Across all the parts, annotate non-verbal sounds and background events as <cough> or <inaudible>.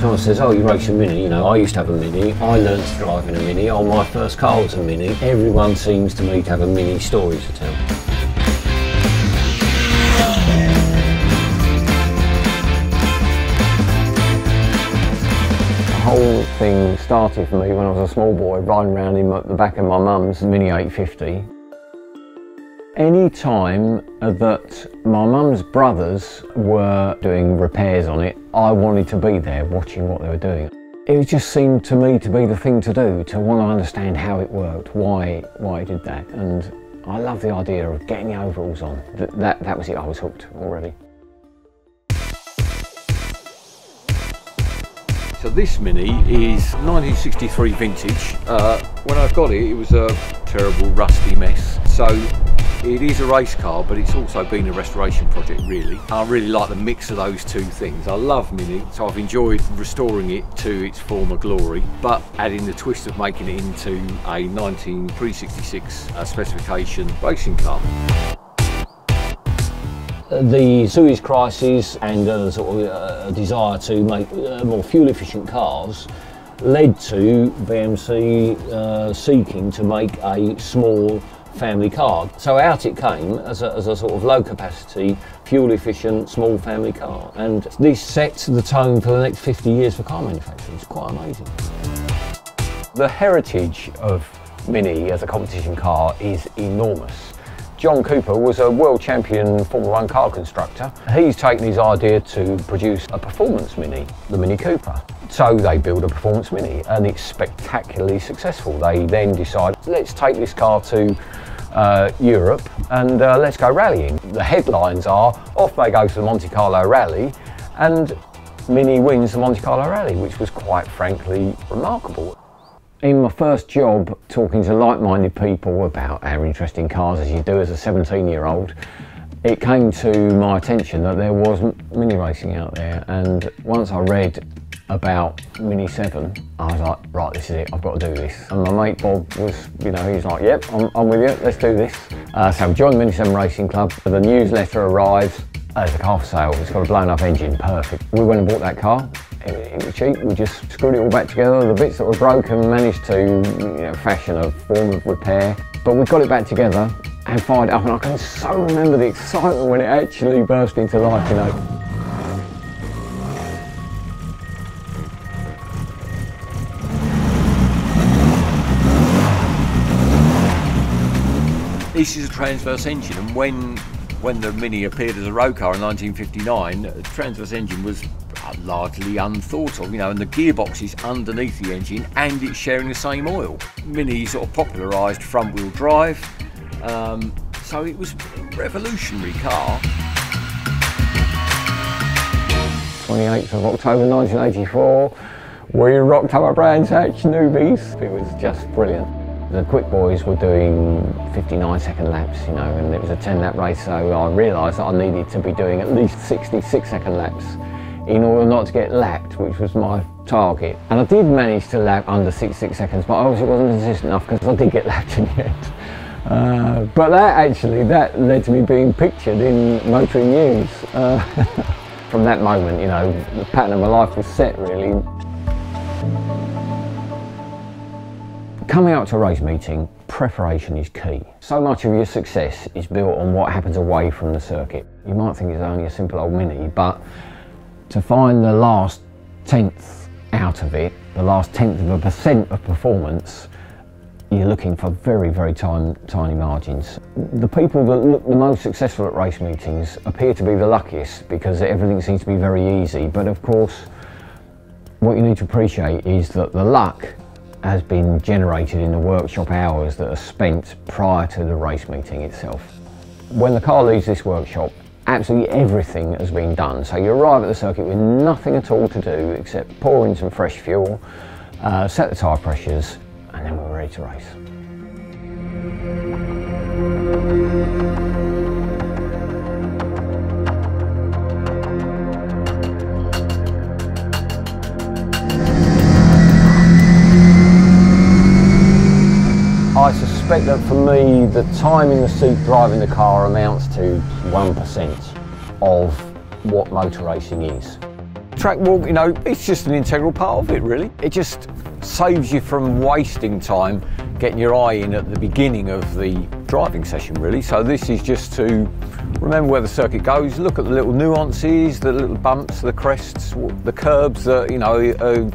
Someone says, oh, you race a Mini, you know, I used to have a Mini, I learned to drive in a Mini, oh, my first car was a Mini. Everyone seems to me to have a Mini story to tell. The whole thing started for me when I was a small boy riding around in the back of my mum's Mini 850. Any time that my mum's brothers were doing repairs on it, I wanted to be there watching what they were doing. It just seemed to me to be the thing to do, to want to understand how it worked, why, why it did that. And I love the idea of getting the overalls on. That, that, that was it, I was hooked already. So this Mini is 1963 vintage. Uh, when I got it, it was a terrible rusty mess. So it is a race car, but it's also been a restoration project really. I really like the mix of those two things. I love Mini, so I've enjoyed restoring it to its former glory, but adding the twist of making it into a 19366 uh, specification racing car the Suez crisis and a sort of uh, desire to make uh, more fuel efficient cars led to BMC uh, seeking to make a small family car. So out it came as a, as a sort of low capacity, fuel efficient, small family car. And this sets the tone for the next 50 years for car manufacturing. It's quite amazing. The heritage of Mini as a competition car is enormous. John Cooper was a world champion Formula One car constructor. He's taken his idea to produce a performance Mini, the Mini Cooper. So they build a performance Mini and it's spectacularly successful. They then decide, let's take this car to uh, Europe and uh, let's go rallying. The headlines are, off they go to the Monte Carlo Rally and Mini wins the Monte Carlo Rally, which was quite frankly remarkable. In my first job, talking to like-minded people about our interest in cars, as you do as a 17-year-old, it came to my attention that there was mini racing out there and once I read about Mini 7 I was like right this is it I've got to do this. And my mate Bob was you know he's like yep I'm, I'm with you let's do this. Uh, so joined Mini 7 Racing Club the newsletter arrives as a car for sale. It's got a blown up engine perfect. We went and bought that car it, it was cheap we just screwed it all back together the bits that were broken managed to you know, fashion a form of repair. But we got it back together and fired it up and I can so remember the excitement when it actually burst into life, you know. This is a transverse engine and when when the Mini appeared as a road car in 1959, the transverse engine was largely unthought of, you know, and the gearbox is underneath the engine and it's sharing the same oil. Mini sort of popularised front wheel drive, um, so it was a revolutionary car. 28th of October 1984, we rocked up a Brands Hatch newbies. It was just brilliant. The quick boys were doing 59 second laps, you know, and it was a 10 lap race, so I realised that I needed to be doing at least 66 second laps in order not to get lapped, which was my target. And I did manage to lap under 66 seconds, but obviously wasn't consistent enough because I did get lapped in the end. Uh, but that actually, that led to me being pictured in Motoring News. Uh, <laughs> from that moment, you know, the pattern of my life was set really. Coming out to a race meeting, preparation is key. So much of your success is built on what happens away from the circuit. You might think it's only a simple old Mini, but to find the last tenth out of it, the last tenth of a percent of performance, you're looking for very, very tiny, tiny margins. The people that look the most successful at race meetings appear to be the luckiest because everything seems to be very easy. But of course, what you need to appreciate is that the luck has been generated in the workshop hours that are spent prior to the race meeting itself. When the car leaves this workshop, absolutely everything has been done. So you arrive at the circuit with nothing at all to do except pour in some fresh fuel, uh, set the tyre pressures, and then we're ready to race. I suspect that for me, the time in the seat driving the car amounts to 1% of what motor racing is. track walk, you know, it's just an integral part of it, really. It just saves you from wasting time getting your eye in at the beginning of the driving session, really. So this is just to remember where the circuit goes, look at the little nuances, the little bumps, the crests, the curbs that, you know, are,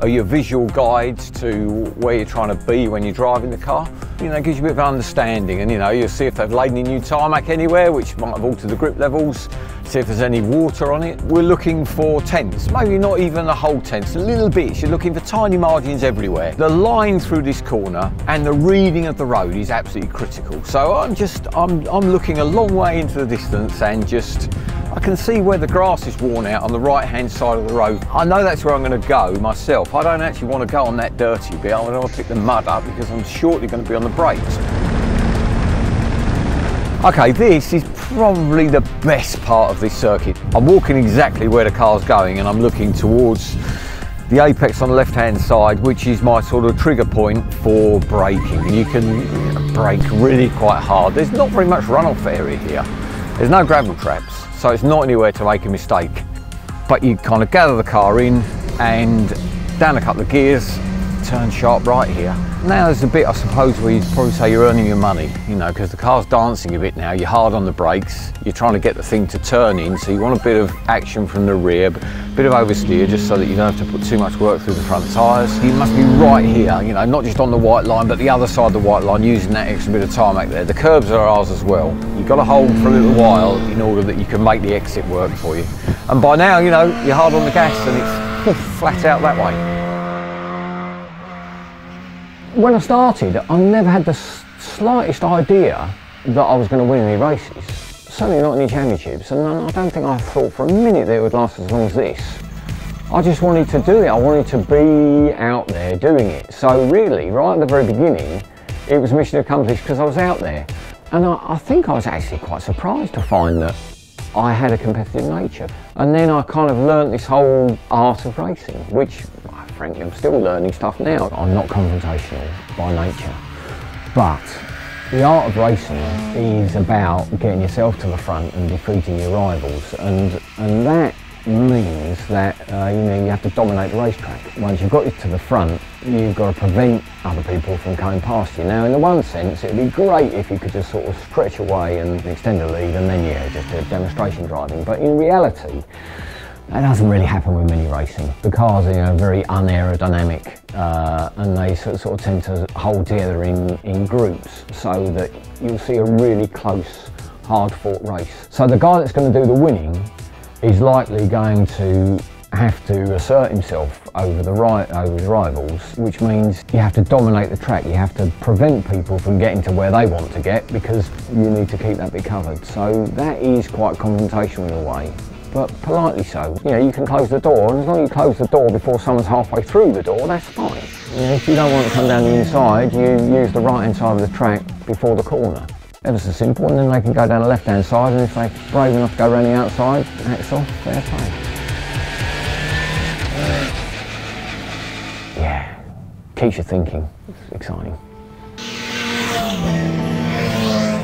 are your visual guides to where you're trying to be when you're driving the car. You know, it gives you a bit of understanding and, you know, you'll see if they've laid any new tarmac anywhere, which might have altered the grip levels, see if there's any water on it. We're looking for tents, maybe not even the whole tents, a little bits. You're looking for tiny margins everywhere. The line through this corner and the reading of the road is absolutely critical. So I'm just, I'm, I'm looking a long way into the distance and just, I can see where the grass is worn out on the right hand side of the road. I know that's where I'm going to go myself. I don't actually want to go on that dirty bit. I want to pick the mud up because I'm shortly going to be on the brakes. Okay, this is probably the best part of this circuit. I'm walking exactly where the car's going and I'm looking towards the apex on the left hand side which is my sort of trigger point for braking. You can brake really quite hard. There's not very much runoff area here. There's no gravel traps so it's not anywhere to make a mistake. But you kind of gather the car in and down a couple of gears, turn sharp right here. Now there's a bit, I suppose, where you'd probably say you're earning your money, you know, because the car's dancing a bit now, you're hard on the brakes, you're trying to get the thing to turn in, so you want a bit of action from the rear, a bit of oversteer, just so that you don't have to put too much work through the front tyres. You must be right here, you know, not just on the white line, but the other side of the white line, using that extra bit of tarmac there. The curbs are ours as well. You've got to hold for a little while in order that you can make the exit work for you. And by now, you know, you're hard on the gas and it's <laughs> flat out that way when I started, I never had the slightest idea that I was going to win any races. Certainly not any championships, and I don't think I thought for a minute that it would last as long as this. I just wanted to do it. I wanted to be out there doing it. So really, right at the very beginning, it was mission accomplished because I was out there. And I, I think I was actually quite surprised to find that I had a competitive nature. And then I kind of learnt this whole art of racing, which frankly, I'm still learning stuff now. I'm not confrontational by nature, but the art of racing is about getting yourself to the front and defeating your rivals, and and that means that uh, you know you have to dominate the racetrack. Once you've got you to the front, you've got to prevent other people from coming past you. Now, in the one sense, it'd be great if you could just sort of stretch away and extend the lead, and then yeah, just do demonstration driving. But in reality, that doesn't really happen with mini racing. The cars are you know, very unaerodynamic uh, and they sort of tend to hold together in, in groups so that you'll see a really close, hard fought race. So the guy that's going to do the winning is likely going to have to assert himself over the right over rivals, which means you have to dominate the track. You have to prevent people from getting to where they want to get because you need to keep that bit covered. So that is quite confrontational in a way but politely so. You know, you can close the door, and as long as you close the door before someone's halfway through the door, that's fine. You know, if you don't want to come down the inside, you use the right-hand side of the track before the corner. Ever so simple, and then they can go down the left-hand side, and if they're brave enough to go around the outside, that's off, fair play. Yeah, keeps you thinking. It's exciting.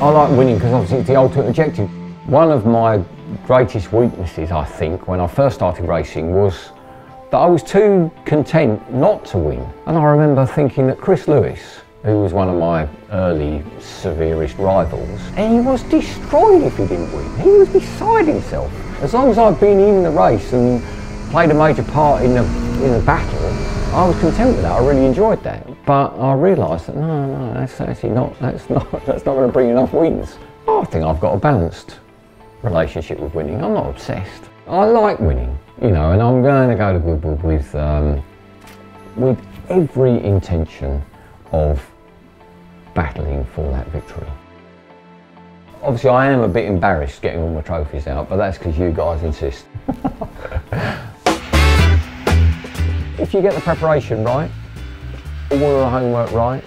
I like winning because obviously it's the ultimate objective. One of my greatest weaknesses, I think, when I first started racing was that I was too content not to win. And I remember thinking that Chris Lewis, who was one of my early severest rivals, and he was destroyed if he didn't win. He was beside himself. As long as I'd been in the race and played a major part in the, in the battle, I was content with that. I really enjoyed that. But I realised that no, no, that's actually not, that's not, <laughs> that's not going to bring enough wins. I think I've got a balanced relationship with winning. I'm not obsessed. I like winning, you know, and I'm going to go to Goodwood with um, with every intention of battling for that victory. Obviously, I am a bit embarrassed getting all my trophies out, but that's because you guys insist. <laughs> if you get the preparation right, all the homework right,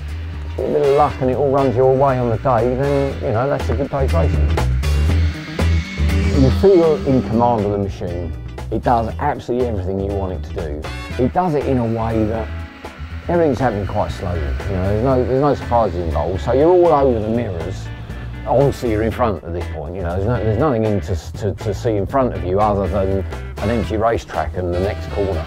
a bit of luck and it all runs your way on the day, then, you know, that's a good day's racing. You feel in command of the machine. It does absolutely everything you want it to do. It does it in a way that everything's happening quite slowly. You know, there's no, there's no surprises involved. So you're all over the mirrors. Obviously, you're in front at this point. You know, there's, no, there's nothing in to, to, to see in front of you other than an empty racetrack and the next corner.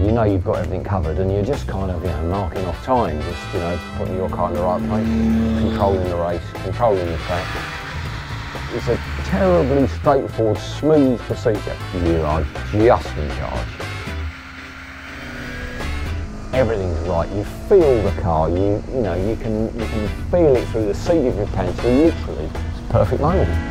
You know you've got everything covered and you're just kind of, you know, marking off time, just, you know, putting your car in the right place, controlling the race, controlling the track. It's a terribly straightforward, smooth procedure. You are just in charge. Everything's right. You feel the car. You you know you can you can feel it through the seat of your pants. Literally, it's perfect moment.